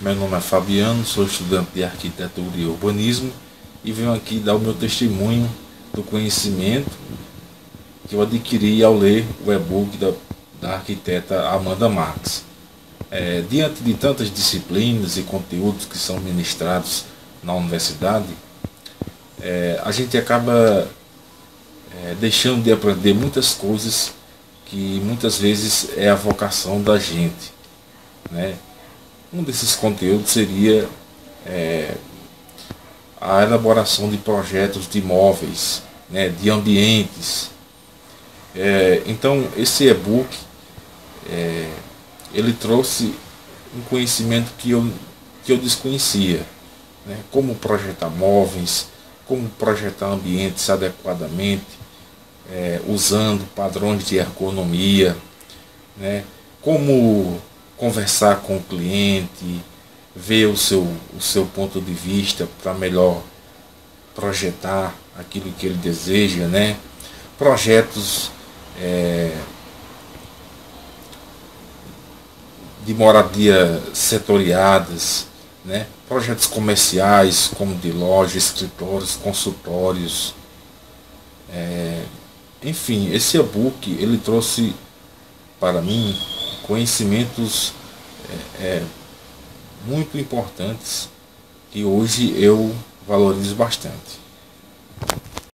Meu nome é Fabiano, sou estudante de arquitetura e urbanismo e venho aqui dar o meu testemunho do conhecimento que eu adquiri ao ler o e-book da, da arquiteta Amanda Marx. É, diante de tantas disciplinas e conteúdos que são ministrados na universidade, é, a gente acaba é, deixando de aprender muitas coisas que muitas vezes é a vocação da gente. Né? Um desses conteúdos seria é, a elaboração de projetos de imóveis, né, de ambientes. É, então, esse e-book, é, ele trouxe um conhecimento que eu, que eu desconhecia. Né, como projetar móveis, como projetar ambientes adequadamente, é, usando padrões de ergonomia, né, como conversar com o cliente, ver o seu, o seu ponto de vista para melhor projetar aquilo que ele deseja, né? Projetos é, de moradia setoriadas, né? projetos comerciais como de lojas, escritórios, consultórios. É, enfim, esse e-book ele trouxe para mim conhecimentos é, é, muito importantes que hoje eu valorizo bastante.